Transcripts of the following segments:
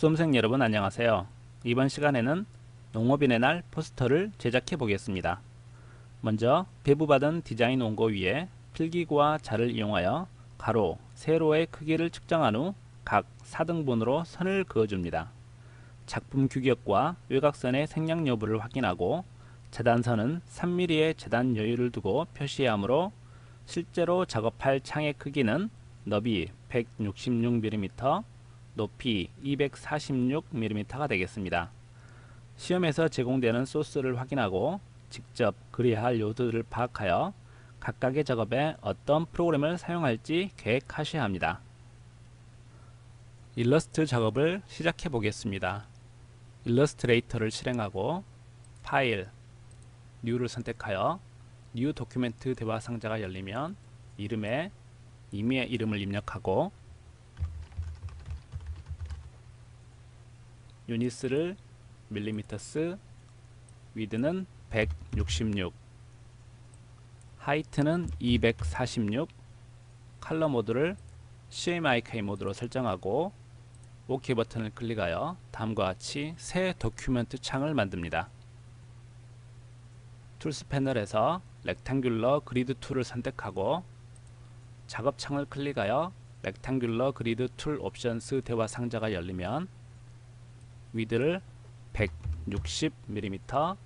수험생 여러분 안녕하세요. 이번 시간에는 농업인의 날 포스터를 제작해 보겠습니다. 먼저 배부받은 디자인 원고 위에 필기구와 자를 이용하여 가로, 세로의 크기를 측정한 후 각 4등분으로 선을 그어줍니다. 작품 규격과 외곽선의 생략 여부를 확인하고 재단선은 3mm의 재단 여유를 두고 표시해야 하므로 실제로 작업할 창의 크기는 너비 166mm, 높이 246mm가 되겠습니다. 시험에서 제공되는 소스를 확인하고 직접 그려야 할 요소들을 파악하여 각각의 작업에 어떤 프로그램을 사용할지 계획하셔야 합니다. 일러스트 작업을 시작해 보겠습니다. 일러스트레이터를 실행하고 파일, 뉴를 선택하여 New Document 대화 상자가 열리면 이름에 임의의 이름을 입력하고 Units를 Millimeters Width는 166 Height는 246 Color Mode를 CMYK 모드로 설정하고 OK 버튼을 클릭하여 다음과 같이 새 document 창을 만듭니다. Tools 패널에서 Rectangular Grid Tool을 선택하고 작업 창을 클릭하여 Rectangular Grid Tool Options 대화 상자가 열리면 Width를 160mm,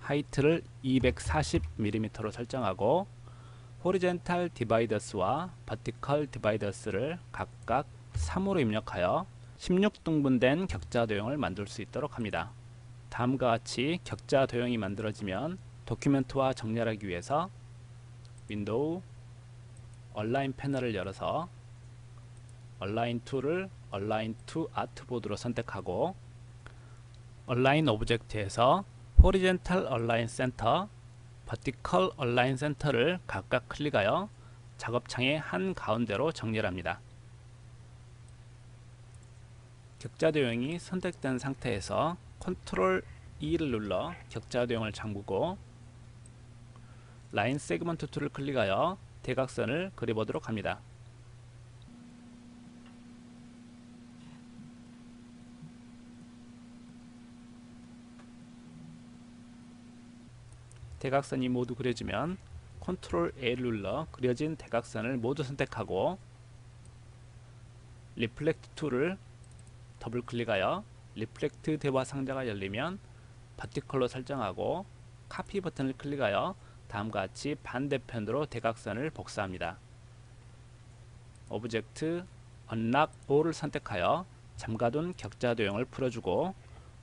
Height를 240mm로 설정하고 Horizontal Dividers와 Vertical Dividers를 각각 3으로 입력하여 16등분된 격자 도형을 만들 수 있도록 합니다. 다음과 같이 격자 도형이 만들어지면 document와 정렬하기 위해서 Window Align 패널을 열어서 Align To를 Align to Artboard로 선택하고 Align Objects에서 Horizontal Align Center, Vertical Align Center를 각각 클릭하여 작업창의 한 가운데로 정렬합니다. 격자 도형이 선택된 상태에서 Control 2를 눌러 격자 도형을 잠그고 Line Segment Tool을 클릭하여 대각선을 그려보도록 합니다. 대각선이 모두 그려지면 Control A를 눌러 그려진 대각선을 모두 선택하고 Reflect Tool을 더블 클릭하여 Reflect 대화 상자가 열리면 Vertical로 설정하고 카피 버튼을 클릭하여 다음과 같이 반대편으로 대각선을 복사합니다. Object Unlock All을 선택하여 잠가둔 격자 도형을 풀어주고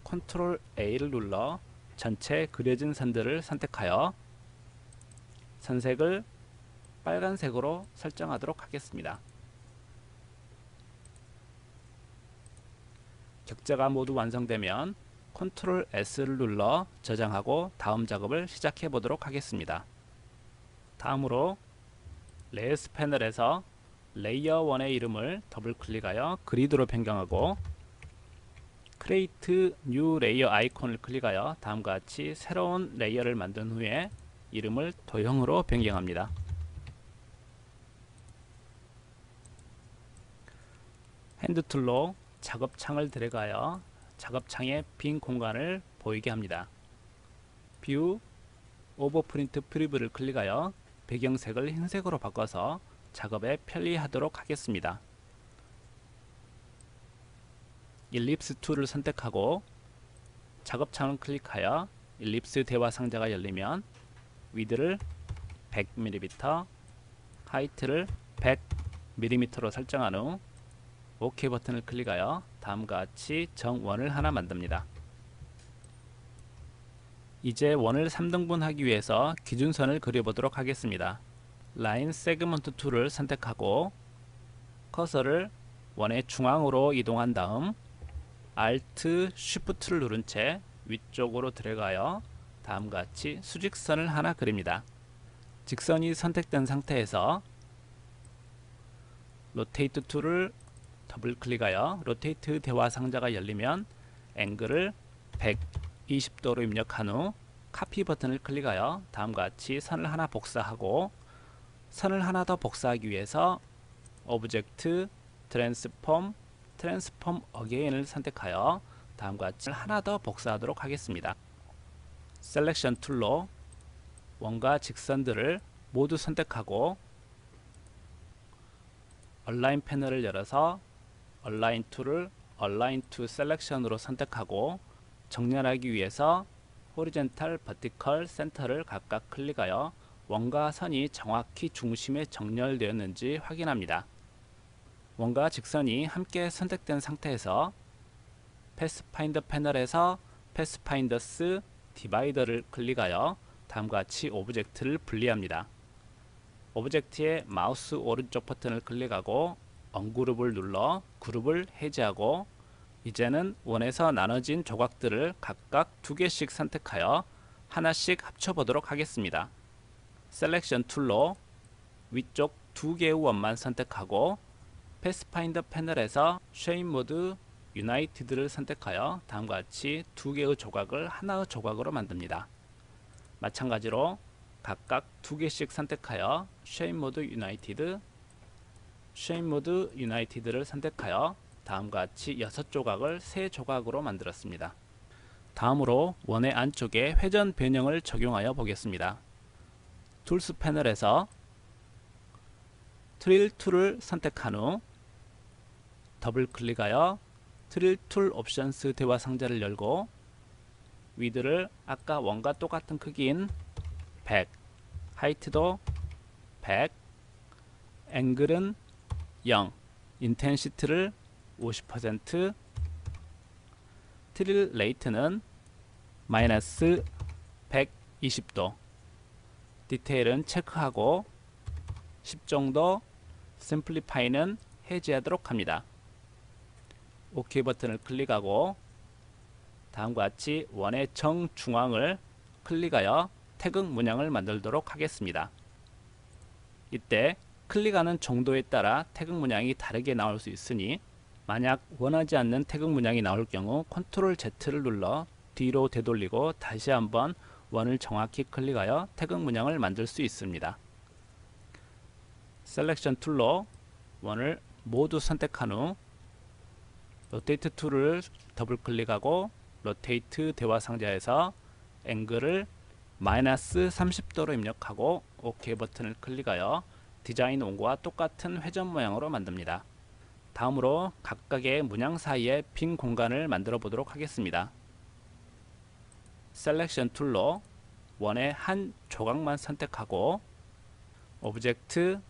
Control A를 눌러 전체 그려진 선들을 선택하여 선색을 빨간색으로 설정하도록 하겠습니다. 격자가 모두 완성되면 Control S를 눌러 저장하고 다음 작업을 시작해 보도록 하겠습니다. 다음으로 Layers 패널에서 Layer 1의 이름을 더블 클릭하여 Grid로 변경하고 Create New Layer 아이콘을 클릭하여 다음과 같이 새로운 layer를 만든 후에 이름을 도형으로 변경합니다. Hand Tool로 작업창을 드래그하여 작업창의 빈 공간을 보이게 합니다. View Overprint Preview를 클릭하여 배경색을 흰색으로 바꿔서 작업에 편리하도록 하겠습니다. Ellipse Tool을 선택하고 작업 창을 클릭하여 Ellipse 대화 상자가 열리면 Width를 100mm, Height를 100mm로 설정한 후 OK 버튼을 클릭하여 다음과 같이 정원을 하나 만듭니다. 이제 원을 3등분 하기 위해서 기준선을 그려보도록 하겠습니다. Line Segment Tool을 선택하고 커서를 원의 중앙으로 이동한 다음 Alt, Shift를 누른 채 위쪽으로 드래그하여 다음과 같이 수직선을 하나 그립니다. 직선이 선택된 상태에서 Rotate Tool을 더블 클릭하여 Rotate 대화 상자가 열리면 Angle을 120도로 입력한 후 카피 버튼을 클릭하여 다음과 같이 선을 하나 복사하고 선을 하나 더 복사하기 위해서 Object Transform Transform Again을 선택하여 다음과 같이 하나 더 복사하도록 하겠습니다. Selection 툴로 원과 직선들을 모두 선택하고 Align 패널을 열어서 Align To를 Align to Selection으로 선택하고 정렬하기 위해서 Horizontal, Vertical, 센터를 각각 클릭하여 원과 선이 정확히 중심에 정렬되었는지 확인합니다. 원과 직선이 함께 선택된 상태에서 Pathfinder 패널에서 Pathfinders Divide를 클릭하여 다음과 같이 Object를 분리합니다. Object의 마우스 오른쪽 버튼을 클릭하고 Ungroup을 눌러 그룹을 해제하고 이제는 원에서 나눠진 조각들을 각각 두 개씩 선택하여 하나씩 합쳐보도록 하겠습니다. Selection 툴로 위쪽 두 개의 원만 선택하고 Pathfinder 패널에서 Shape 모드 United를 선택하여 다음과 같이 두 개의 조각을 하나의 조각으로 만듭니다. 마찬가지로 각각 두 개씩 선택하여 Shape 모드 United Shape 모드 United를 선택하여 다음과 같이 여섯 조각을 세 조각으로 만들었습니다. 다음으로 원의 안쪽에 회전 변형을 적용하여 보겠습니다. Tools 패널에서 Twirl 툴을 선택한 후 더블 클릭하여 Twirl 툴 Options 대화 상자를 열고 Width를 아까 원과 똑같은 크기인 100 Height도 100 앵글은 0 Intensity를 50% Twirl Rate는 마이너스 120도 디테일은 체크하고 10 정도 Simplify는 해제하도록 합니다. OK 버튼을 클릭하고 다음과 같이 원의 정중앙을 클릭하여 태극 문양을 만들도록 하겠습니다. 이때 클릭하는 정도에 따라 태극 문양이 다르게 나올 수 있으니 만약 원하지 않는 태극 문양이 나올 경우 컨트롤 Z를 눌러 뒤로 되돌리고 다시 한번 원을 정확히 클릭하여 태극 문양을 만들 수 있습니다. Selection 툴로 원을 모두 선택한 후 Rotate 툴을 더블 클릭하고 Rotate 대화 상자에서 앵글을 마이너스 30도로 입력하고 OK 버튼을 클릭하여 디자인 원고와 똑같은 회전 모양으로 만듭니다. 다음으로 각각의 문양 사이에 빈 공간을 만들어 보도록 하겠습니다. Selection 툴로 원의 한 조각만 선택하고 Object,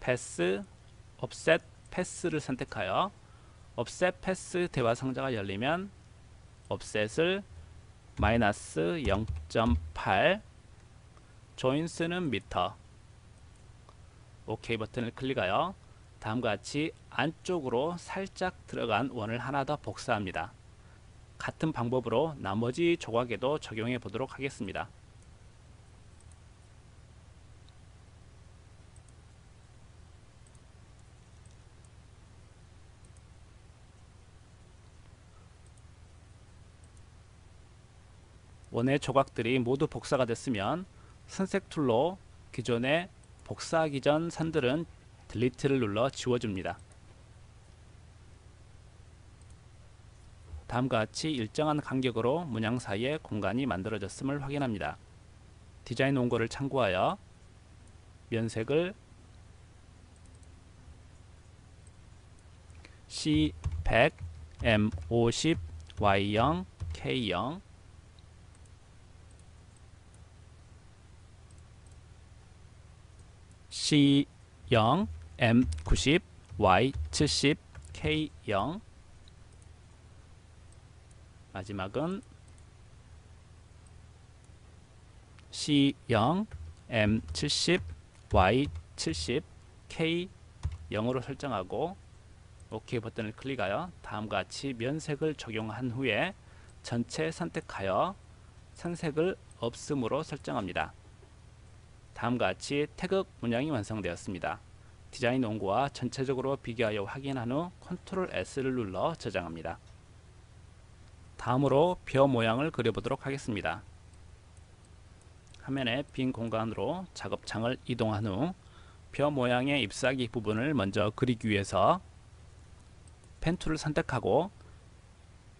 패스, 옵셋, 패스를 선택하여 옵셋 패스 대화 상자가 열리면 옵셋을 마이너스 0.8 조인스는 미터 OK 버튼을 클릭하여 다음과 같이 안쪽으로 살짝 들어간 원을 하나 더 복사합니다. 같은 방법으로 나머지 조각에도 적용해 보도록 하겠습니다. 원의 조각들이 모두 복사가 됐으면 선색 툴로 기존의 복사하기 전 선들은 Delete를 눌러 지워줍니다. 다음과 같이 일정한 간격으로 문양 사이에 공간이 만들어졌음을 확인합니다. 디자인 원고를 참고하여 면색을 C100, M50, Y0, K0 C0, M90, Y70, K0 마지막은 C0, M70, Y70, K0으로 설정하고 OK 버튼을 클릭하여 다음과 같이 면색을 적용한 후에 전체 선택하여 선색을 없음으로 설정합니다. 다음과 같이 태극 문양이 완성되었습니다. 디자인 원고와 전체적으로 비교하여 확인한 후 컨트롤 S를 눌러 저장합니다. 다음으로 벼 모양을 그려보도록 하겠습니다. 화면의 빈 공간으로 작업창을 이동한 후 벼 모양의 잎사귀 부분을 먼저 그리기 위해서 펜 툴을 선택하고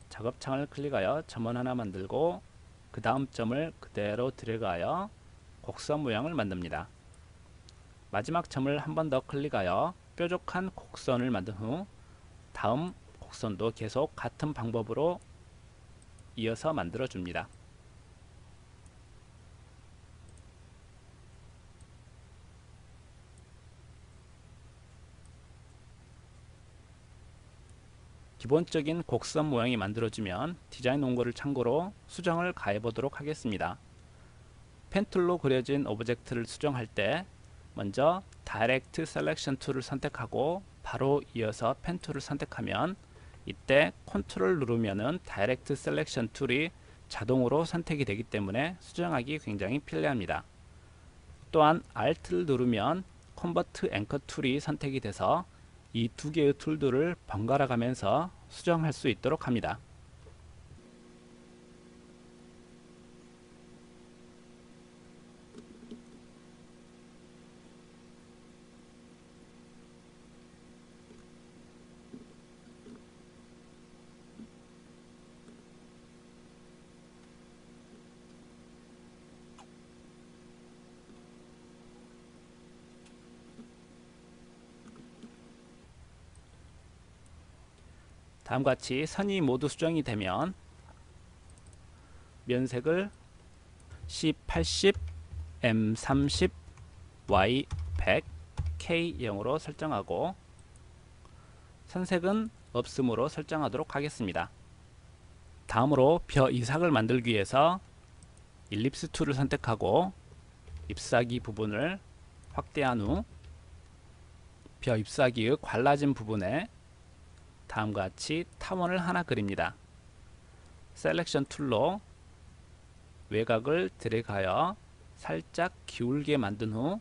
작업창을 클릭하여 점을 하나 만들고 그 다음 점을 그대로 드래그하여 곡선 모양을 만듭니다. 마지막 점을 한 번 더 클릭하여 뾰족한 곡선을 만든 후 다음 곡선도 계속 같은 방법으로 이어서 만들어 줍니다. 기본적인 곡선 모양이 만들어지면 디자인 원고를 참고로 수정을 가해 보도록 하겠습니다. 펜툴로 그려진 Object를 수정할 때 먼저 Direct Selection 툴을 선택하고 바로 이어서 펜 툴을 선택하면 이때 컨트롤 누르면은 Selection 툴이 자동으로 선택이 되기 때문에 수정하기 굉장히 편리합니다. 또한 Alt를 누르면 Convert Anchor 툴이 선택이 돼서 이 두 개의 툴들을 번갈아 가면서 수정할 수 있도록 합니다. 다음과 같이 선이 모두 수정이 되면 면색을 C80, M30, Y100, K0으로 설정하고 선색은 없음으로 설정하도록 하겠습니다. 다음으로 벼 이삭을 만들기 위해서 일립스 툴을 선택하고 잎사귀 부분을 확대한 후 벼 잎사귀의 갈라진 부분에 다음과 같이 타원을 하나 그립니다. Selection 툴로 외곽을 드래그하여 살짝 기울게 만든 후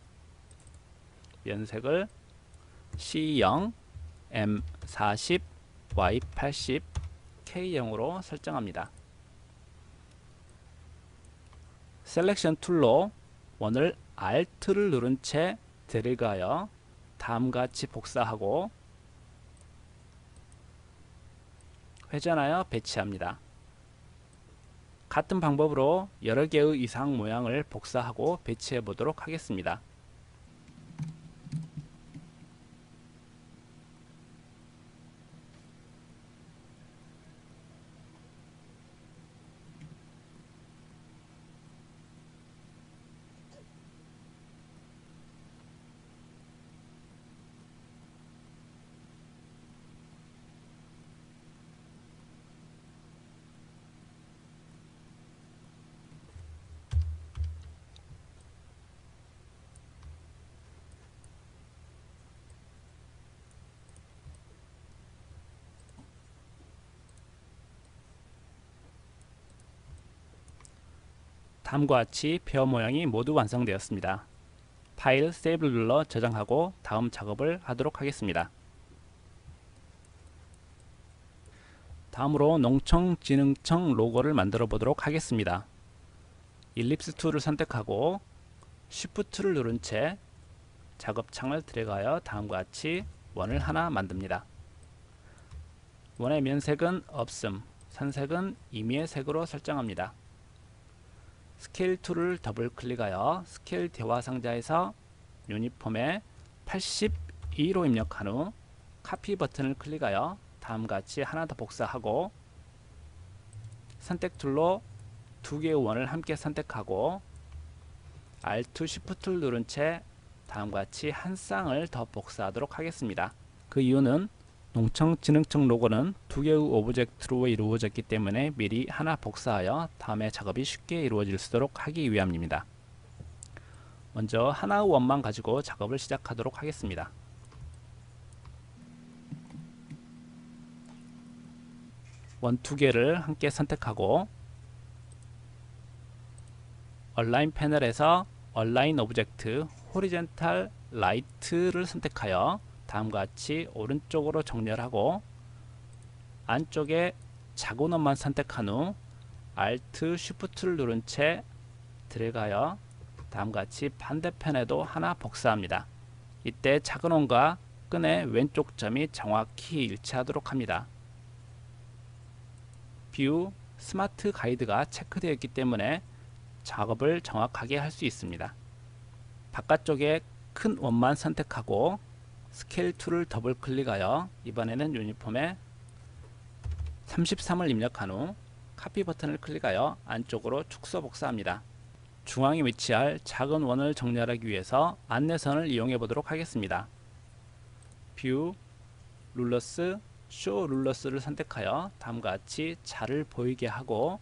면색을 C0, M40, Y80, K0으로 설정합니다. Selection 툴로 원을 Alt를 누른 채 드래그하여 다음과 같이 복사하고 회전하여 배치합니다. 같은 방법으로 여러 개의 이상 모양을 복사하고 배치해 보도록 하겠습니다. 다음과 같이 벼 모양이 모두 완성되었습니다. 파일 Save를 눌러 저장하고 다음 작업을 하도록 하겠습니다. 다음으로 농촌진흥청 로고를 만들어 보도록 하겠습니다. Ellipse 툴을 선택하고 Shift를 누른 채 작업창을 드래그하여 다음과 같이 원을 하나 만듭니다. 원의 면색은 없음, 선색은 임의의 색으로 설정합니다. Scale Tool을 더블 클릭하여 스케일 대화 상자에서 Uniform에 82로 입력한 후 카피 버튼을 클릭하여 다음과 같이 하나 더 복사하고 선택 tool로 두 개의 원을 함께 선택하고 Alt Shift를 누른 채 다음과 같이 한 쌍을 더 복사하도록 하겠습니다. 그 이유는 농촌진흥청 로고는 두 개의 object로 이루어졌기 때문에 미리 하나 복사하여 다음에 작업이 쉽게 이루어질 수 있도록 하기 위함입니다. 먼저 하나의 원만 가지고 작업을 시작하도록 하겠습니다. 원 두 개를 함께 선택하고 Align 패널에서 Align Objects Horizontal Right를 선택하여 다음과 같이 오른쪽으로 정렬하고 안쪽에 작은 원만 선택한 후 Alt Shift를 누른 채 드래그하여 다음과 같이 반대편에도 하나 복사합니다. 이때 작은 원과 사건의 왼쪽 점이 정확히 일치하도록 합니다. View Smart Guide가 체크되어 있기 때문에 작업을 정확하게 할 수 있습니다. 바깥쪽에 큰 원만 선택하고 Scale Tool을 더블 클릭하여 이번에는 Uniform에 33을 입력한 후 카피 버튼을 클릭하여 안쪽으로 축소 복사합니다. 중앙에 위치할 작은 원을 정렬하기 위해서 안내선을 이용해 보도록 하겠습니다. View, Rulers, Show Rulers를 선택하여 다음과 같이 자를 보이게 하고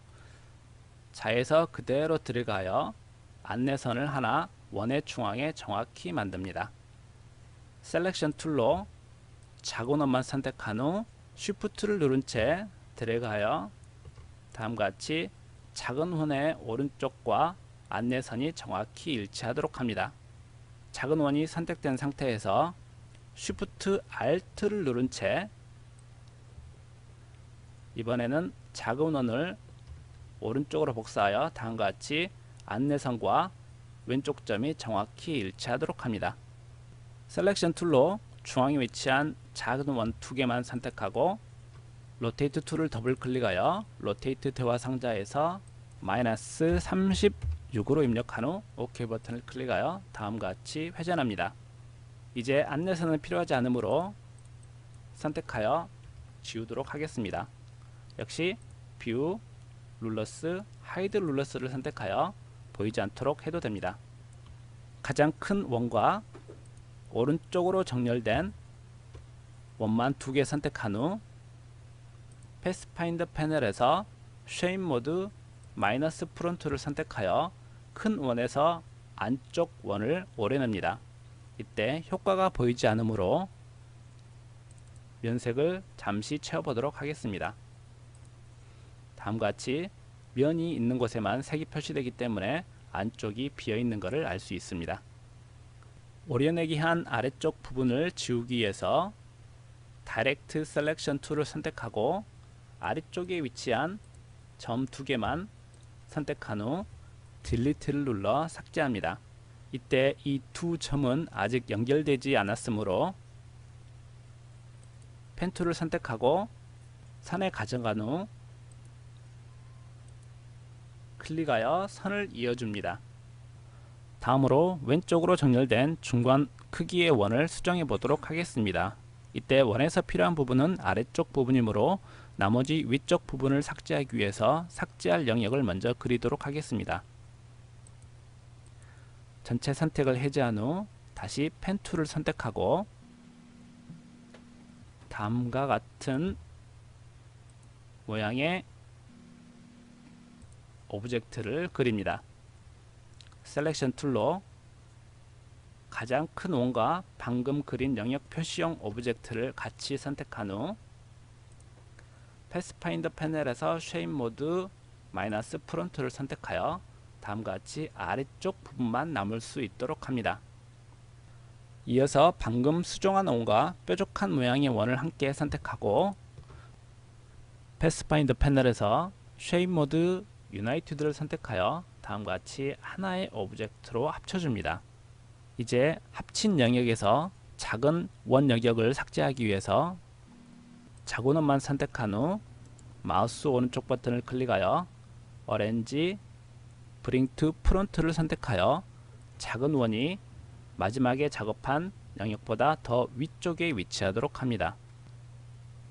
자에서 그대로 드래그하여 안내선을 하나 원의 중앙에 정확히 만듭니다. Selection Tool로 작은 원만 선택한 후 Shift를 누른 채 드래그하여 다음과 같이 작은 원의 오른쪽과 안내선이 정확히 일치하도록 합니다. 작은 원이 선택된 상태에서 Shift Alt를 누른 채 이번에는 작은 원을 오른쪽으로 복사하여 다음과 같이 안내선과 왼쪽 점이 정확히 일치하도록 합니다. Selection Tool로 중앙에 위치한 작은 원 두 개만 선택하고 Rotate Tool을 더블 클릭하여 Rotate 대화 상자에서 마이너스 36으로 입력한 후 OK 버튼을 클릭하여 다음과 같이 회전합니다. 이제 안내선은 필요하지 않으므로 선택하여 지우도록 하겠습니다. 역시 View, Rulers, Hide Rulers를 선택하여 보이지 않도록 해도 됩니다. 가장 큰 원과 오른쪽으로 정렬된 원만 두 개 선택한 후 Pathfinder 패널에서 Shape Mode Minus Front를 선택하여 큰 원에서 안쪽 원을 오려냅니다. 이때 효과가 보이지 않으므로 면색을 잠시 채워보도록 하겠습니다. 다음과 같이 면이 있는 곳에만 색이 표시되기 때문에 안쪽이 비어있는 것을 알 수 있습니다. 오려내기 한 아래쪽 부분을 지우기 위해서 Direct Selection Tool을 선택하고 아래쪽에 위치한 점 두 개만 선택한 후 Delete를 눌러 삭제합니다. 이때 이 두 점은 아직 연결되지 않았으므로 Pen Tool을 선택하고 선에 가져간 후 클릭하여 선을 이어줍니다. 다음으로 왼쪽으로 정렬된 중간 크기의 원을 수정해 보도록 하겠습니다. 이때 원에서 필요한 부분은 아래쪽 부분이므로 나머지 위쪽 부분을 삭제하기 위해서 삭제할 영역을 먼저 그리도록 하겠습니다. 전체 선택을 해제한 후 다시 Pen Tool을 선택하고 다음과 같은 모양의 object를 그립니다. Selection Tool로 가장 큰 원과 방금 그린 영역 표시용 object를 같이 선택한 후 Pathfinder 패널에서 Shape Mode Minus Front를 선택하여 다음과 같이 아래쪽 부분만 남을 수 있도록 합니다. 이어서 방금 수정한 원과 뾰족한 모양의 원을 함께 선택하고 Pathfinder 패널에서 Shape Mode Unite를 선택하여 다음과 같이 하나의 object로 합쳐줍니다. 이제 합친 영역에서 작은 원 영역을 삭제하기 위해서 작은 원만 선택한 후 마우스 오른쪽 버튼을 클릭하여 Arrange Bring to Front를 선택하여 작은 원이 마지막에 작업한 영역보다 더 위쪽에 위치하도록 합니다.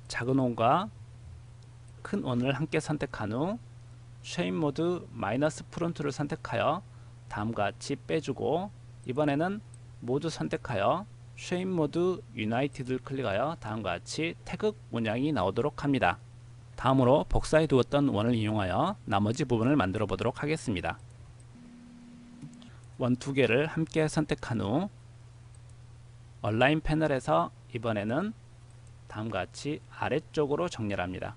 작은 원과 큰 원을 함께 선택한 후 Shape Mode Minus Front를 선택하여 다음과 같이 빼주고 이번에는 모두 선택하여 Shape Mode United를 클릭하여 다음과 같이 태극 문양이 나오도록 합니다. 다음으로 복사해 두었던 원을 이용하여 나머지 부분을 만들어 보도록 하겠습니다. 원 두 개를 함께 선택한 후 Align 패널에서 이번에는 다음과 같이 아래쪽으로 정렬합니다.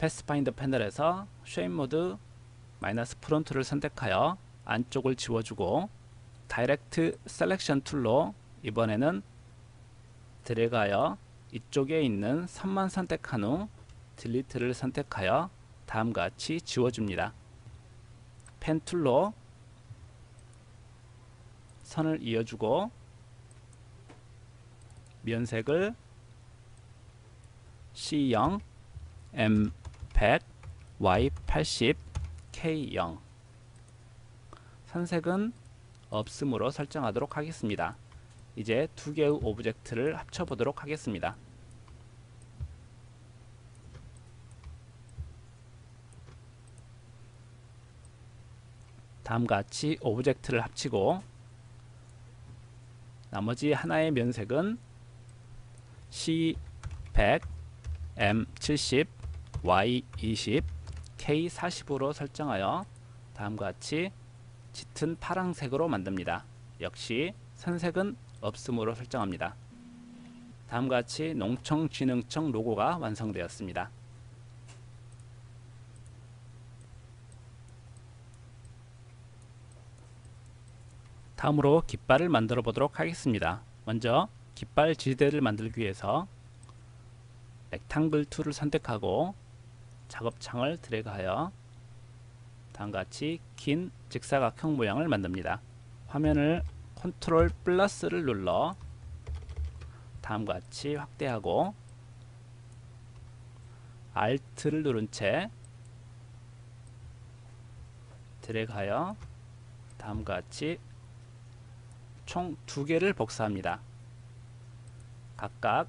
Pathfinder 패널에서 Shape Mode Minus Front를 선택하여 안쪽을 지워주고 Direct Selection Tool로 이번에는 드래그하여 이쪽에 있는 선만 선택한 후 Delete를 선택하여 다음과 같이 지워줍니다. Pen Tool로 선을 이어주고 면색을 C0, M100, Y80, K0 선색은 없음으로 설정하도록 하겠습니다. 이제 두 개의 오브젝트를 합쳐보도록 하겠습니다. 다음과 같이 오브젝트를 합치고 나머지 하나의 면색은 C100, M70, Y20, K40으로 설정하여 다음과 같이 짙은 파랑색으로 만듭니다. 역시 선색은 없음으로 설정합니다. 다음과 같이 농촌진흥청 로고가 완성되었습니다. 다음으로 깃발을 만들어 보도록 하겠습니다. 먼저 깃발 지지대를 만들기 위해서 Rectangle Tool을 선택하고 작업창을 드래그하여 다음같이 긴 직사각형 모양을 만듭니다. 화면을 Ctrl Plus를 눌러 다음과 같이 확대하고 Alt를 누른 채 드래그하여 다음과 같이 총 두 개를 복사합니다. 각각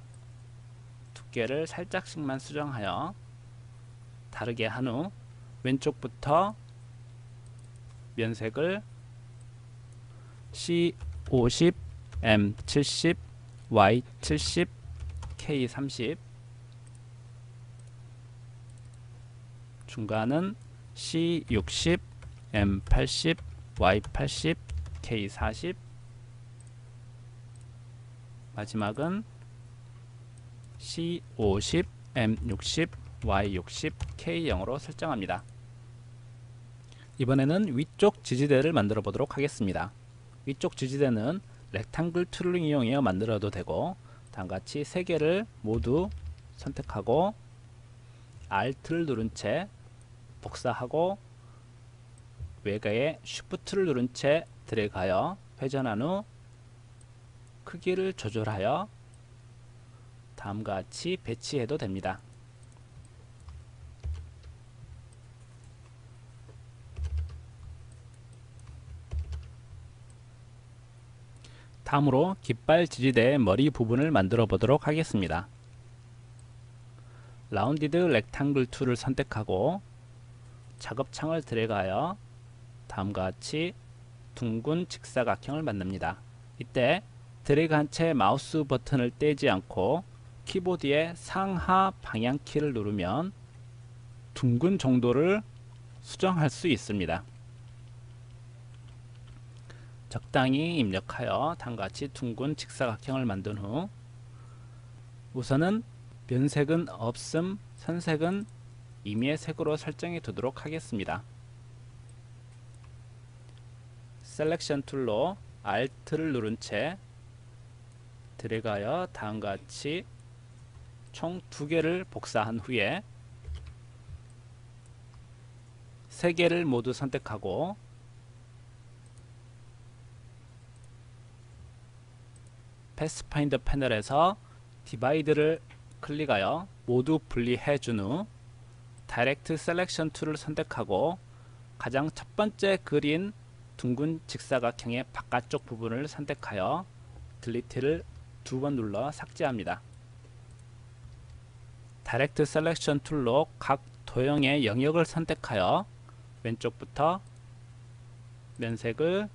두께를 살짝씩만 수정하여 다르게 한 후 왼쪽부터 면색을 C50, M70, Y70, K30. 중간은 C60, M80, Y80, K40. 마지막은 C50, M60, Y60, K0으로 설정합니다. 이번에는 위쪽 지지대를 만들어 보도록 하겠습니다. 위쪽 지지대는 Rectangle Tool을 이용해 만들어도 되고 다음같이 세 개를 모두 선택하고 Alt를 누른 채 복사하고 외곽에 Shift를 누른 채 드래그하여 회전한 후 크기를 조절하여 다음과 같이 배치해도 됩니다. 다음으로 깃발 지지대의 머리 부분을 만들어 보도록 하겠습니다. Rounded Rectangle Tool을 선택하고 작업창을 드래그하여 다음과 같이 둥근 직사각형을 만듭니다. 이때 드래그한 채 마우스 버튼을 떼지 않고 키보드의 상하 방향키를 누르면 둥근 정도를 수정할 수 있습니다. 적당히 입력하여 다음과 같이 둥근 직사각형을 만든 후 우선은 면색은 없음, 선색은 임의의 색으로 설정해 두도록 하겠습니다. Selection Tool로 Alt를 누른 채 드래그하여 다음과 같이 총 두 개를 복사한 후에 세 개를 모두 선택하고 Pathfinder 패널에서 Divide를 클릭하여 모두 분리해 준 후 Direct Selection Tool을 선택하고 가장 첫 번째 그린 둥근 직사각형의 바깥쪽 부분을 선택하여 Delete를 두 번 눌러 삭제합니다. 다이렉트 셀렉션 툴로 각 도형의 영역을 선택하여 왼쪽부터 면색을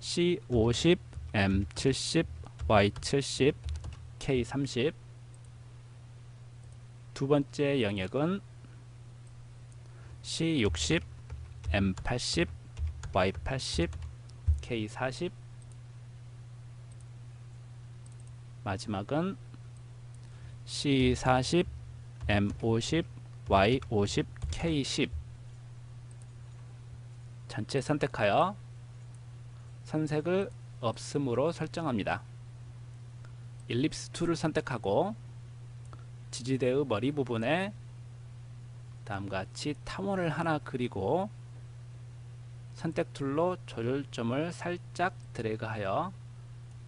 C50, M70, Y70, K30 두 번째 영역은 C60, M80, Y80, K40 마지막은 C40, M50, Y50, K10 전체 선택하여 선색을 없음으로 설정합니다. Ellipse Tool을 선택하고 지지대의 머리 부분에 다음과 같이 타원을 하나 그리고 선택 Tool로 조절점을 살짝 드래그하여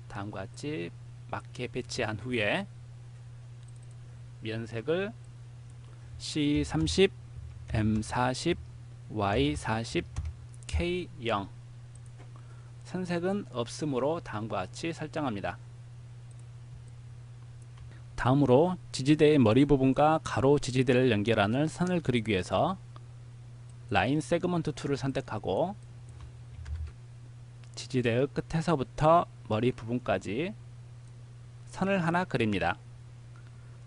다음과 같이 맞게 배치한 후에 면색을 C30, M40, Y40, K0 선색은 없음으로 다음과 같이 설정합니다. 다음으로 지지대의 머리 부분과 가로 지지대를 연결하는 선을 그리기 위해서 Line Segment Tool을 선택하고 지지대의 끝에서부터 머리 부분까지 선을 하나 그립니다.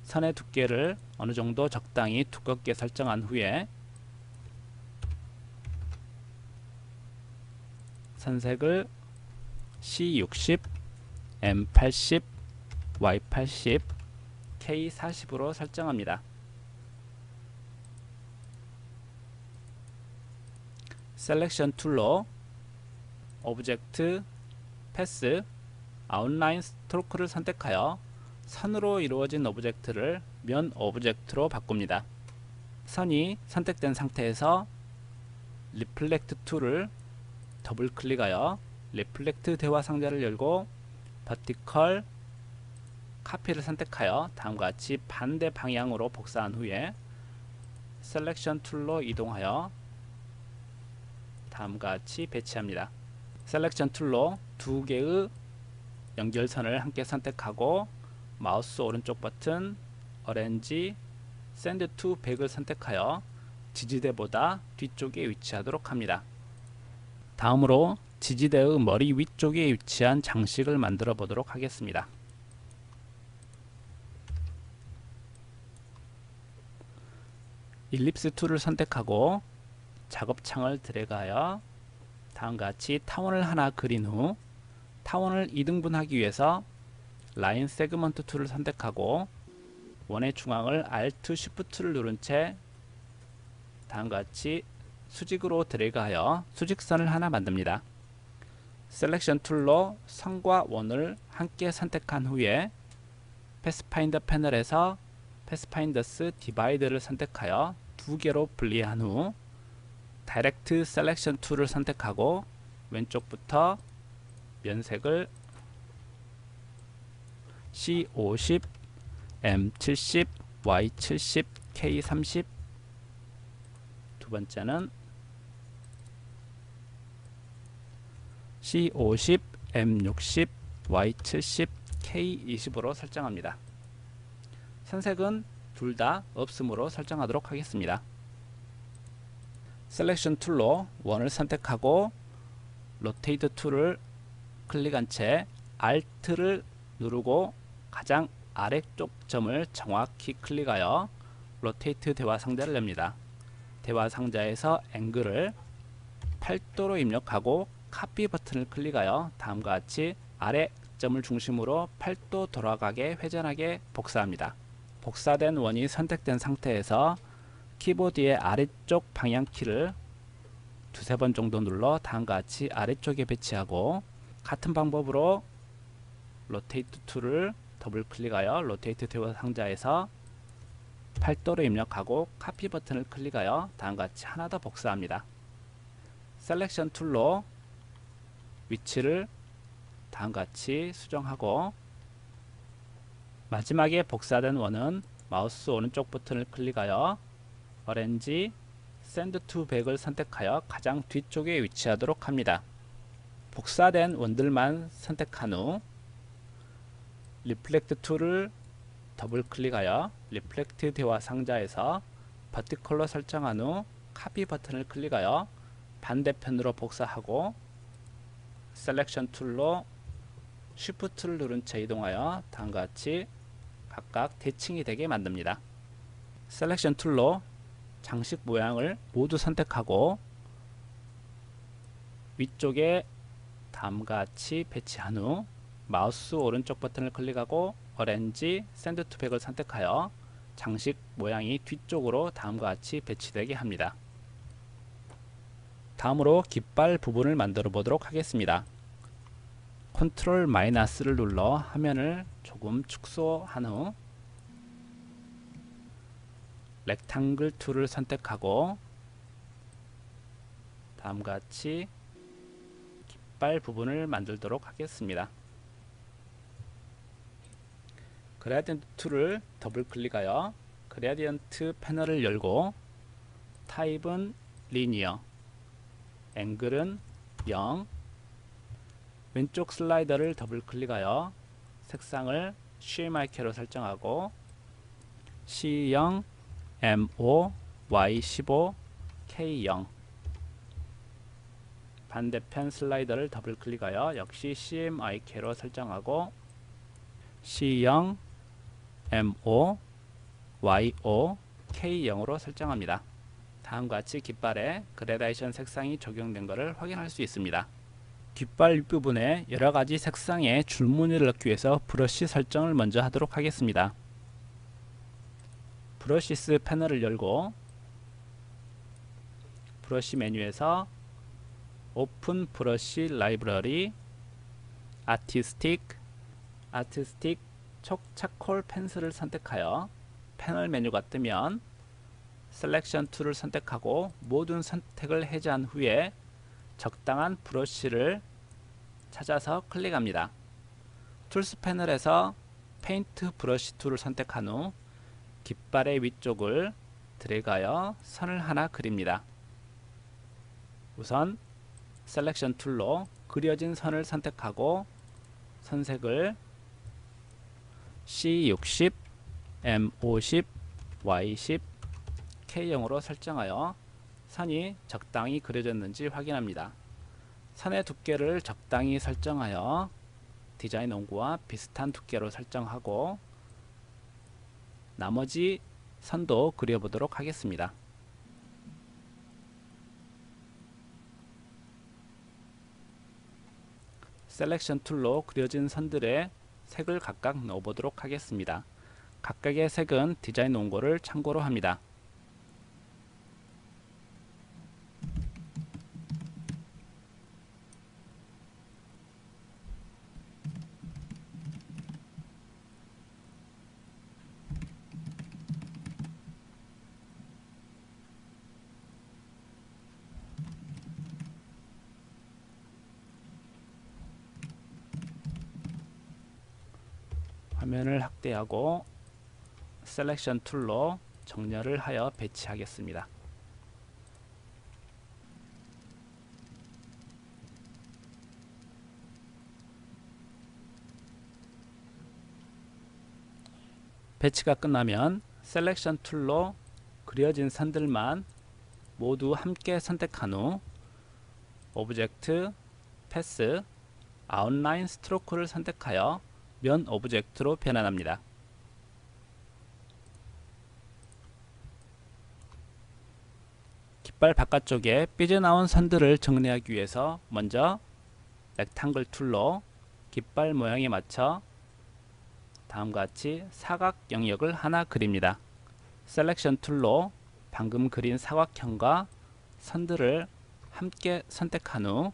선의 두께를 어느 정도 적당히 두껍게 설정한 후에 선색을 C60, M80, Y80, K40으로 설정합니다. Selection Tool로 Object, Path, Outline Stroke를 선택하여 선으로 이루어진 오브젝트를 면 오브젝트로 바꿉니다. 선이 선택된 상태에서 Reflect Tool을 더블 클릭하여 Reflect 대화 상자를 열고 Vertical Copy를 선택하여 다음과 같이 반대 방향으로 복사한 후에 Selection Tool로 이동하여 다음과 같이 배치합니다. Selection Tool로 두 개의 연결선을 함께 선택하고 마우스 오른쪽 버튼 Arrange Send to Back을 선택하여 지지대보다 뒤쪽에 위치하도록 합니다. 다음으로 지지대의 머리 위쪽에 위치한 장식을 만들어 보도록 하겠습니다. Ellipse Tool을 선택하고 작업창을 드래그하여 다음과 같이 타원을 하나 그린 후 타원을 2등분하기 위해서 Line Segment Tool을 선택하고 원의 중앙을 Alt Shift를 누른 채 다음과 같이 수직으로 드래그하여 수직선을 하나 만듭니다. Selection Tool로 선과 원을 함께 선택한 후에 Pathfinder 패널에서 Pathfinders Divide를 선택하여 두 개로 분리한 후 Direct Selection Tool을 선택하고 왼쪽부터 면색을 C50, M70, Y70, K30 두 번째는 C50, M60, Y70, K20으로 설정합니다. 선색은 둘 다 없음으로 설정하도록 하겠습니다. Selection Tool로 원을 선택하고 Rotate Tool을 클릭한 채 Alt를 누르고 가장 아래쪽 점을 정확히 클릭하여 Rotate 대화 상자를 엽니다. 대화 상자에서 Angle을 8도로 입력하고 카피 버튼을 클릭하여 다음과 같이 아래 점을 중심으로 8도 돌아가게 회전하게 복사합니다. 복사된 원이 선택된 상태에서 키보드의 아래쪽 방향키를 두세 번 정도 눌러 다음과 같이 아래쪽에 배치하고 같은 방법으로 Rotate Tool을 더블 클릭하여 Rotate 대화 상자에서 8도로 입력하고 카피 버튼을 클릭하여 다음과 같이 하나 더 복사합니다. Selection Tool로 위치를 다음과 같이 수정하고 마지막에 복사된 원은 마우스 오른쪽 버튼을 클릭하여 Arrange Send to Back을 선택하여 가장 뒤쪽에 위치하도록 합니다. 복사된 원들만 선택한 후 Reflect Tool을 더블 클릭하여 Reflect 대화 상자에서 Vertical로 설정한 후 카피 버튼을 클릭하여 반대편으로 복사하고 Selection Tool로 Shift를 누른 채 이동하여 다음과 같이 각각 대칭이 되게 만듭니다. Selection Tool로 장식 모양을 모두 선택하고 위쪽에 다음과 같이 배치한 후 마우스 오른쪽 버튼을 클릭하고 Arrange Send to Back을 선택하여 장식 모양이 뒤쪽으로 다음과 같이 배치되게 합니다. 다음으로 깃발 부분을 만들어 보도록 하겠습니다. 컨트롤 마이너스를 눌러 화면을 조금 축소한 후 Rectangle Tool을 선택하고 다음과 같이 깃발 부분을 만들도록 하겠습니다. Gradient Tool을 더블 클릭하여 Gradient 패널을 열고 Type은 Linear Angle은 0 왼쪽 slider를 더블 클릭하여 색상을 CMYK로 설정하고 C0 M0 Y15 K0 반대편 slider를 더블 클릭하여 역시 CMYK로 설정하고 C0 M0 Y0 K0으로 설정합니다. 다음과 같이 깃발에 그레데이션 색상이 적용된 것을 확인할 수 있습니다. 깃발 윗부분에 여러가지 색상의 줄무늬를 넣기 위해서 브러쉬 설정을 먼저 하도록 하겠습니다. Brushes 패널을 열고 브러쉬 메뉴에서 Open Brush Library Artistic Artistic Chalk Charcoal Pencil을 선택하여 패널 메뉴가 뜨면 Selection Tool을 선택하고 모든 선택을 해제한 후에 적당한 브러쉬를 찾아서 클릭합니다. Tools 패널에서 Paintbrush Tool을 선택한 후 깃발의 위쪽을 드래그하여 선을 하나 그립니다. 우선 Selection Tool로 그려진 선을 선택하고 선색을 C60, M50, Y10, K0으로 설정하여 선이 적당히 그려졌는지 확인합니다. 선의 두께를 적당히 설정하여 디자인 원고와 비슷한 두께로 설정하고 나머지 선도 그려보도록 하겠습니다. Selection Tool로 그려진 선들의 색을 각각 넣어보도록 하겠습니다. 각각의 색은 디자인 원고를 참고로 합니다. 화면을 확대하고 Selection Tool로 정렬을 하여 배치하겠습니다. 배치가 끝나면 Selection Tool로 그려진 선들만 모두 함께 선택한 후 Object, Path, Outline Stroke를 선택하여 면 object로 변환합니다. 깃발 바깥쪽에 삐져나온 선들을 정리하기 위해서 먼저 Rectangle Tool로 깃발 모양에 맞춰 다음과 같이 사각 영역을 하나 그립니다. Selection Tool로 방금 그린 사각형과 선들을 함께 선택한 후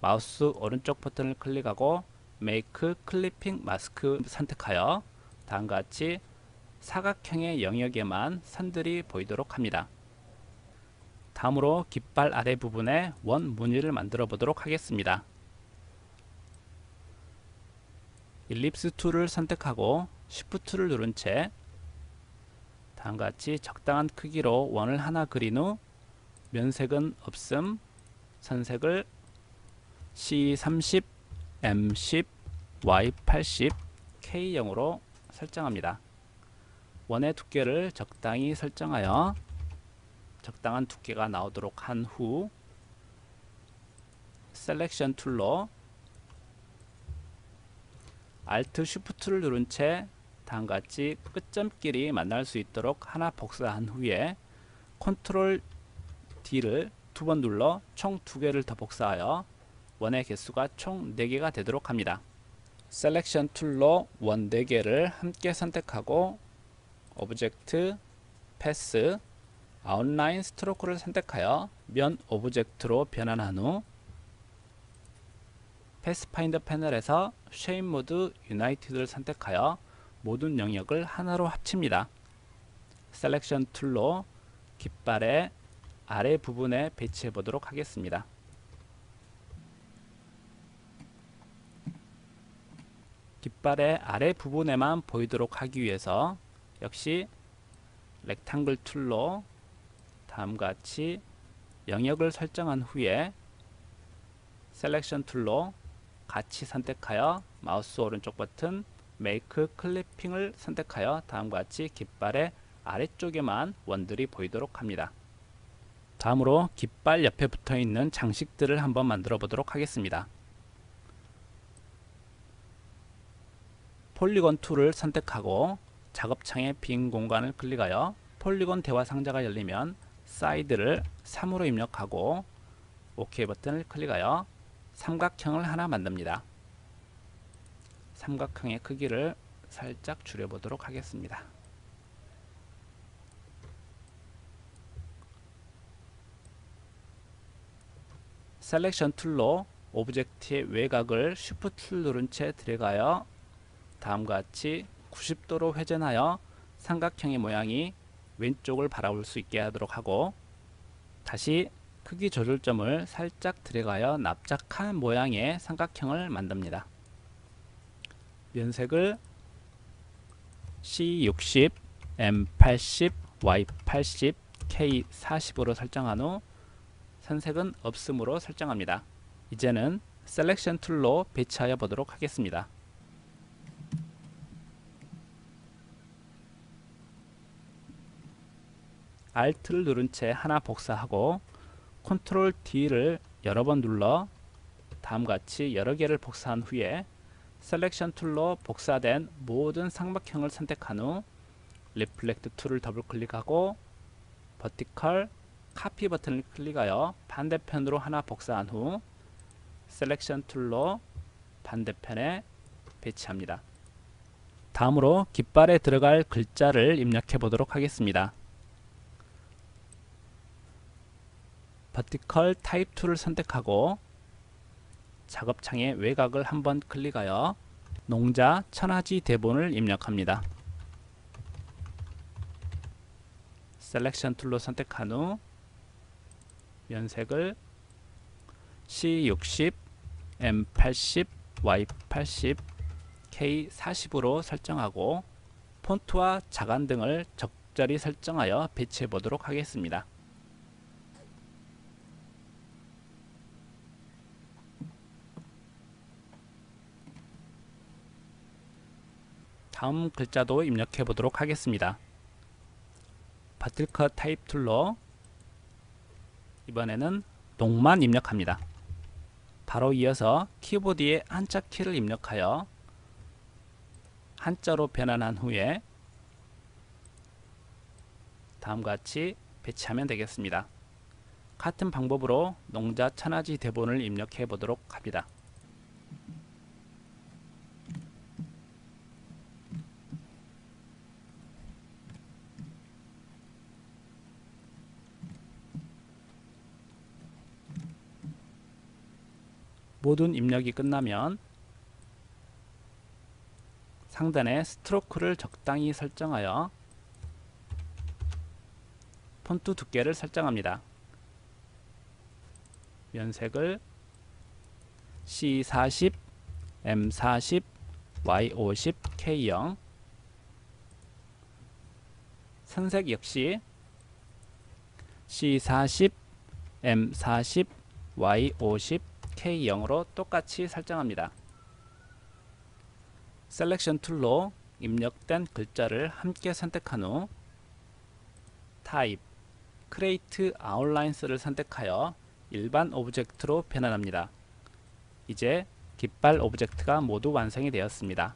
마우스 오른쪽 버튼을 클릭하고 Make Clipping Mask 선택하여 다음과 같이 사각형의 영역에만 선들이 보이도록 합니다. 다음으로 깃발 아래 부분에 원 무늬를 만들어 보도록 하겠습니다. Ellipse Tool을 선택하고 Shift를 누른 채 다음과 같이 적당한 크기로 원을 하나 그린 후 면색은 없음, 선색을 C30, M10, Y80, K0으로 설정합니다. 원의 두께를 적당히 설정하여 적당한 두께가 나오도록 한 후 Selection Tool로 Alt Shift를 누른 채 다음과 같이 끝점끼리 만날 수 있도록 하나 복사한 후에 Ctrl D를 두 번 눌러 총 두 개를 더 복사하여 원의 개수가 총 4개가 되도록 합니다. Selection Tool로 원 4개를 함께 선택하고 Object, Path, Outline Stroke를 선택하여 면 object로 변환한 후 Pathfinder 패널에서 Shape Mode United를 선택하여 모든 영역을 하나로 합칩니다. Selection Tool로 깃발의 아래 부분에 배치해 보도록 하겠습니다. 깃발의 아래 부분에만 보이도록 하기 위해서 역시 Rectangle Tool로 다음과 같이 영역을 설정한 후에 Selection Tool로 같이 선택하여 마우스 오른쪽 버튼 Make Clipping을 선택하여 다음과 같이 깃발의 아래쪽에만 원들이 보이도록 합니다. 다음으로 깃발 옆에 붙어 있는 장식들을 한번 만들어 보도록 하겠습니다. Polygon Tool을 선택하고 작업창의 빈 공간을 클릭하여 Polygon 대화 상자가 열리면 Side를 3으로 입력하고 OK 버튼을 클릭하여 삼각형을 하나 만듭니다. 삼각형의 크기를 살짝 줄여보도록 하겠습니다. Selection Tool로 object의 외곽을 Shift 누른 채 드래그하여 다음과 같이 90도로 회전하여 삼각형의 모양이 왼쪽을 바라볼 수 있게 하도록 하고 다시 크기 조절점을 살짝 드래그하여 납작한 모양의 삼각형을 만듭니다. 면색을 C60, M80, Y80, K40으로 설정한 후 선색은 없음으로 설정합니다. 이제는 Selection Tool로 배치하여 보도록 하겠습니다. Alt를 누른 채 하나 복사하고 Control D를 여러 번 눌러 다음과 같이 여러 개를 복사한 후에 Selection Tool로 복사된 모든 삼각형을 선택한 후 Reflect Tool을 더블 클릭하고 Vertical Copy 버튼을 클릭하여 반대편으로 하나 복사한 후 Selection Tool로 반대편에 배치합니다. 다음으로 깃발에 들어갈 글자를 입력해 보도록 하겠습니다. Vertical Type Tool을 선택하고 작업창의 외곽을 한번 클릭하여 농자천하지대본을 입력합니다. Selection Tool로 선택한 후 면색을 C60, M80, Y80, K40으로 설정하고 폰트와 자간 등을 적절히 설정하여 배치해 보도록 하겠습니다. 다음 글자도 입력해 보도록 하겠습니다. Vertical Type Tool로 이번에는 농만 입력합니다. 바로 이어서 키보드에 한자 키를 입력하여 한자로 변환한 후에 다음과 같이 배치하면 되겠습니다. 같은 방법으로 농자 천하지 대본을 입력해 보도록 합니다. 모든 입력이 끝나면 상단에 스트로크를 적당히 설정하여 폰트 두께를 설정합니다. 면색을 C40, M40, Y50, K0 선색 역시 C40, M40, Y50, K0으로 똑같이 설정합니다. Selection Tool로 입력된 글자를 함께 선택한 후 Type, Create Outlines를 선택하여 일반 object로 변환합니다. 이제 깃발 object가 모두 완성이 되었습니다.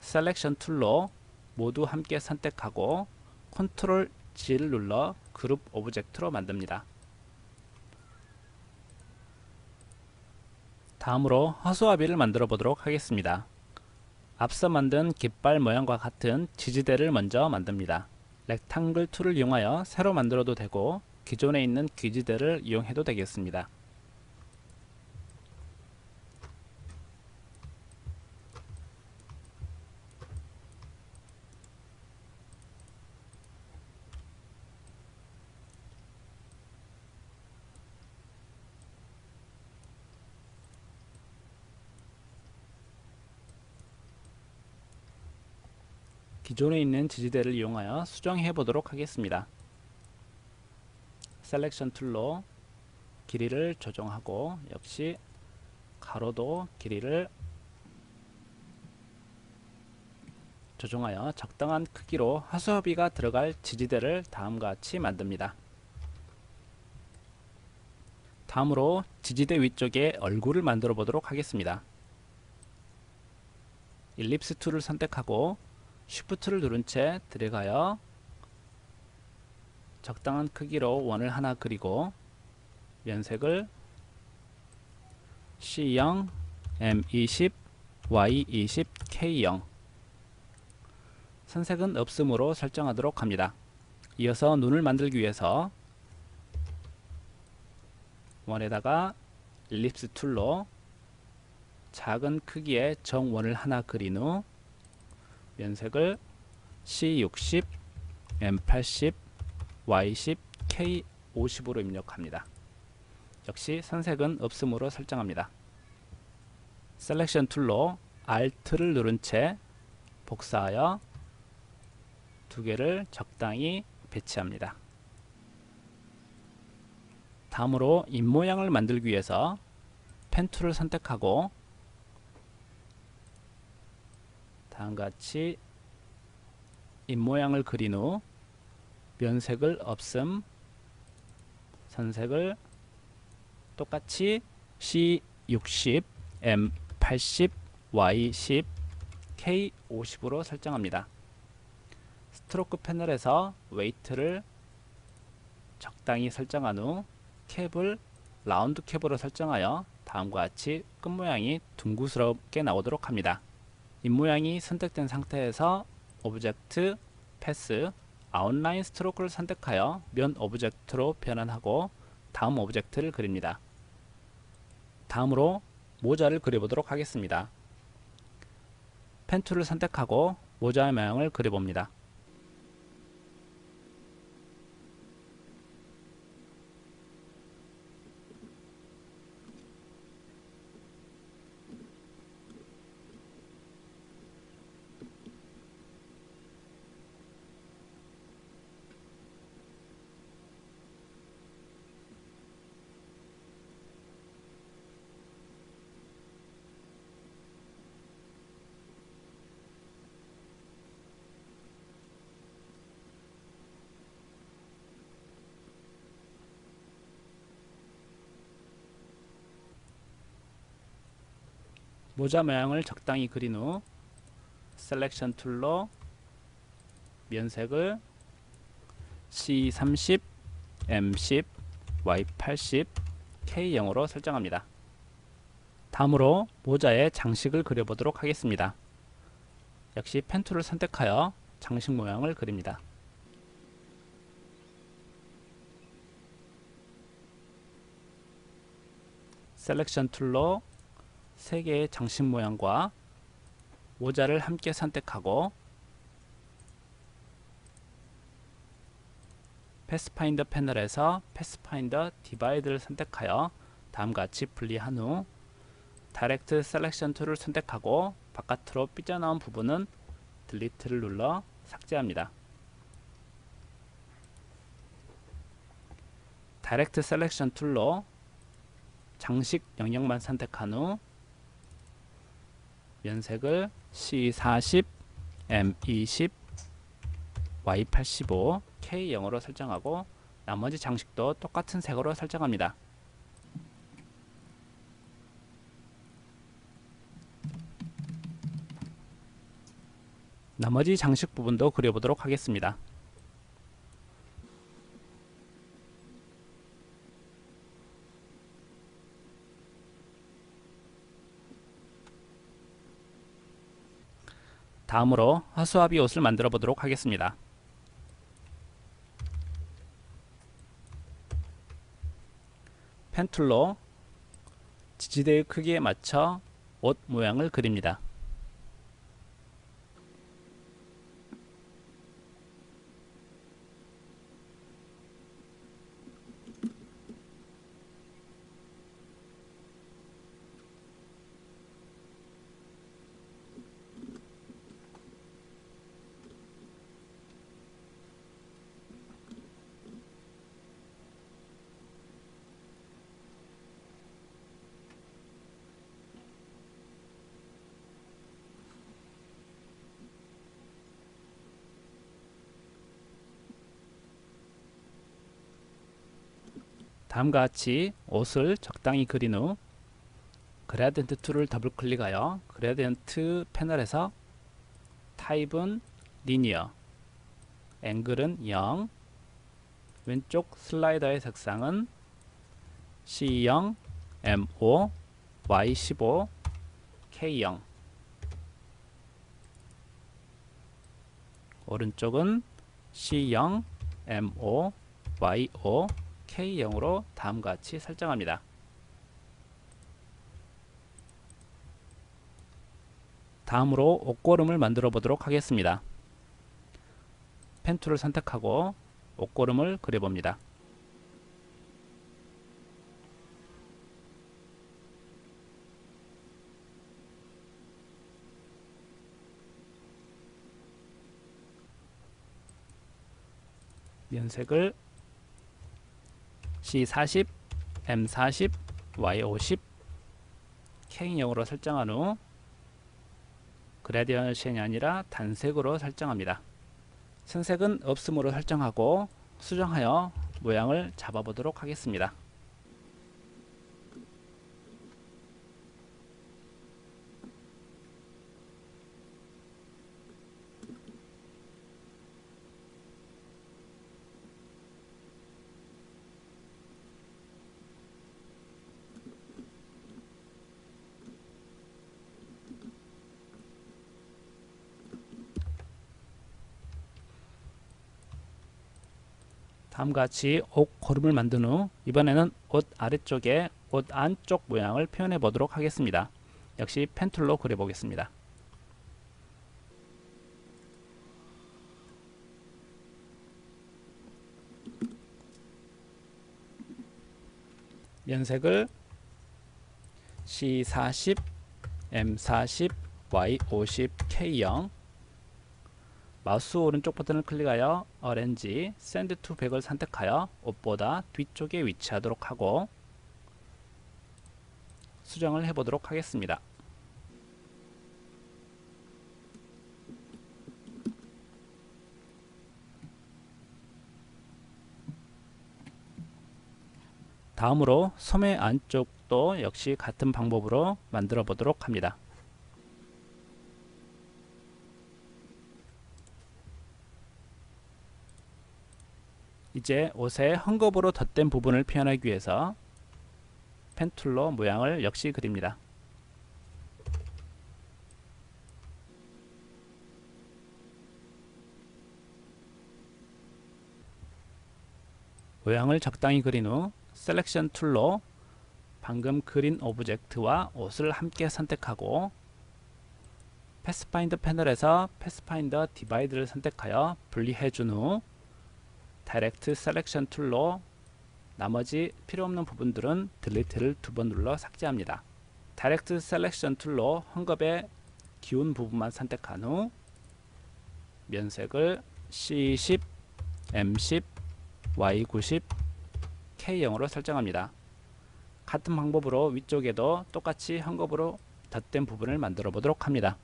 Selection Tool로 모두 함께 선택하고 Control G를 눌러 그룹 object로 만듭니다. 다음으로 허수아비를 만들어 보도록 하겠습니다. 앞서 만든 깃발 모양과 같은 지지대를 먼저 만듭니다. Rectangle Tool을 이용하여 새로 만들어도 되고 기존에 있는 지지대를 이용해도 되겠습니다. 기존에 있는 지지대를 이용하여 수정해 보도록 하겠습니다. Selection Tool로 길이를 조정하고 역시 가로도 길이를 조정하여 적당한 크기로 허수아비가 들어갈 지지대를 다음과 같이 만듭니다. 다음으로 지지대 위쪽에 얼굴을 만들어 보도록 하겠습니다. Ellipse Tool을 선택하고 Shift를 누른 채 드래그하여 적당한 크기로 원을 하나 그리고 면색을 C0, M20, Y20, K0 선색은 없음으로 설정하도록 합니다. 이어서 눈을 만들기 위해서 원에다가 Ellipse Tool로 작은 크기의 정원을 하나 그린 후 면색을 C60, M80, Y10, K50으로 입력합니다. 역시 선색은 없음으로 설정합니다. Selection Tool로 Alt를 누른 채 복사하여 두 개를 적당히 배치합니다. 다음으로 입 모양을 만들기 위해서 Pen Tool을 선택하고 다음같이 입모양을 그린 후 면색을 없음 선색을 똑같이 C60, M80, Y10, K50으로 설정합니다. Stroke 패널에서 Weight를 적당히 설정한 후 Cap을 Round Cap으로 설정하여 다음과 같이 끝모양이 둥그스럽게 나오도록 합니다. 입모양이 선택된 상태에서 Object, Path, Outline Stroke를 선택하여 면 object로 변환하고 다음 object를 그립니다. 다음으로 모자를 그려보도록 하겠습니다. Pen Tool을 선택하고 모자 모양을 그려봅니다. 모자 모양을 적당히 그린 후 Selection Tool로 면색을 C30, M10, Y80, K0으로 설정합니다. 다음으로 모자에 장식을 그려보도록 하겠습니다. 역시 Pen Tool을 선택하여 장식 모양을 그립니다. Selection Tool로 세 개의 장식 모양과 모자를 함께 선택하고 Pathfinder 패널에서 Pathfinder Divide를 선택하여 다음과 같이 분리한 후 Direct Selection Tool을 선택하고 바깥으로 삐져나온 부분은 Delete를 눌러 삭제합니다. Direct Selection Tool로 장식 영역만 선택한 후 면색을 C40, M20, Y85, K0으로 설정하고 나머지 장식도 똑같은 색으로 설정합니다. 나머지 장식 부분도 그려보도록 하겠습니다. 다음으로 허수아비 옷을 만들어 보도록 하겠습니다. Pen Tool로 지지대의 크기에 맞춰 옷 모양을 그립니다. 다음과 같이 옷을 적당히 그린 후 Gradient Tool을 더블 클릭하여 Gradient 패널에서 타입은 Linear 앵글은 0 왼쪽 slider의 색상은 C0 M5 Y15 K0 오른쪽은 C0 M5 Y5 K0으로 다음과 같이 설정합니다. 다음으로 옷고름을 만들어 보도록 하겠습니다. 펜 툴을 선택하고 옷고름을 그려봅니다. 면색을 C40, M40, Y50, K0으로 설정한 후 그라디언션이 아니라 단색으로 설정합니다. sen색은 없음으로 설정하고 수정하여 모양을 잡아보도록 하겠습니다. 다음과 같이 옷 고름을 만든 후 이번에는 옷 아래쪽에 옷 안쪽 모양을 표현해 보도록 하겠습니다. 역시 펜툴로 그려 보겠습니다. 연색을 C40, M40, Y50, K0 마우스 오른쪽 버튼을 클릭하여 Arrange Send to Back을 선택하여 옷보다 뒤쪽에 위치하도록 하고 수정을 해보도록 하겠습니다. 다음으로 소매 안쪽도 역시 같은 방법으로 만들어 보도록 합니다. 이제 옷의 헝겊으로 덧댄 부분을 표현하기 위해서 Pen Tool로 모양을 역시 그립니다. 모양을 적당히 그린 후 Selection Tool로 방금 그린 object와 옷을 함께 선택하고 Pathfinder 패널에서 Pathfinder Divide를 선택하여 분리해 준 후 Direct Selection Tool로 나머지 필요 없는 부분들은 Delete를 두 번 눌러 삭제합니다. Direct Selection Tool로 헝겊의 기운 부분만 선택한 후 면색을 C10, M10, Y90, K0으로 설정합니다. 같은 방법으로 위쪽에도 똑같이 헝겊으로 덧댄 부분을 만들어 보도록 합니다.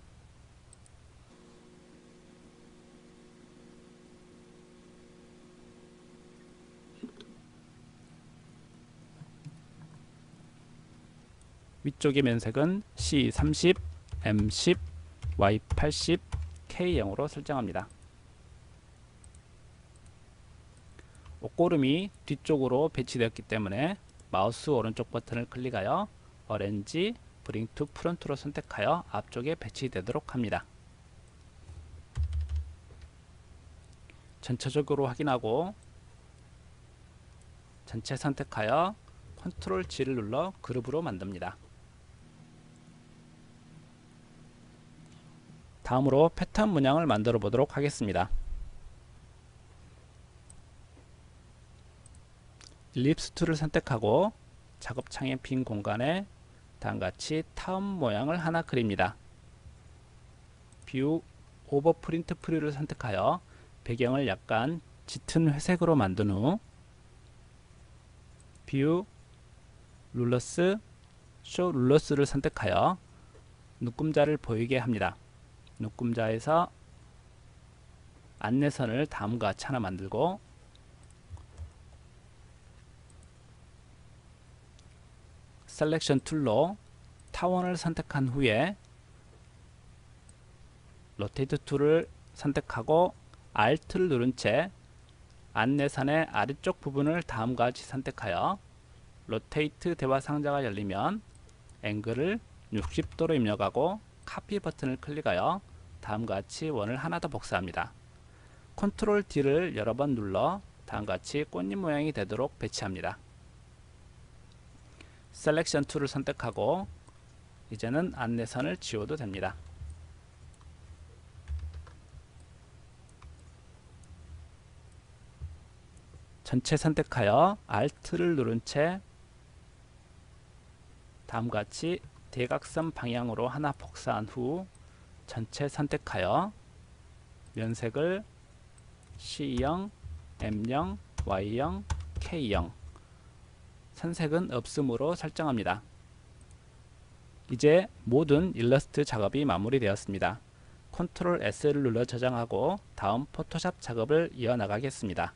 위쪽의 면색은 C30, M10, Y80, K0으로 설정합니다. 옷고름이 뒤쪽으로 배치되었기 때문에 마우스 오른쪽 버튼을 클릭하여 Arrange Bring to Front로 선택하여 앞쪽에 배치되도록 합니다. 전체적으로 확인하고 전체 선택하여 컨트롤 G를 눌러 그룹으로 만듭니다. 다음으로 패턴 문양을 만들어 보도록 하겠습니다. Ellipse Tool을 선택하고 작업창의 빈 공간에 다음같이 타원 모양을 하나 그립니다. View Overprint Preview를 선택하여 배경을 약간 짙은 회색으로 만든 후 View Rulers Show Rulers를 선택하여 눈금자를 보이게 합니다. 눈금자에서 안내선을 다음과 같이 하나 만들고 Selection Tool로 타원을 선택한 후에 Rotate Tool을 선택하고 Alt를 누른 채 안내선의 아래쪽 부분을 다음과 같이 선택하여 Rotate 대화 상자가 열리면 Angle을 60도로 입력하고 카피 버튼을 클릭하여 다음과 같이 원을 하나 더 복사합니다. 컨트롤 D를 여러 번 눌러 다음과 같이 꽃잎 모양이 되도록 배치합니다. Selection Tool을 선택하고 이제는 안내선을 지워도 됩니다. 전체 선택하여 Alt를 누른 채 다음과 같이 대각선 방향으로 하나 복사한 후 전체 선택하여 면색을 C0, M0, Y0, K0 선색은 없음으로 설정합니다. 이제 모든 일러스트 작업이 마무리되었습니다. 컨트롤 S를 눌러 저장하고 다음 포토샵 작업을 이어나가겠습니다.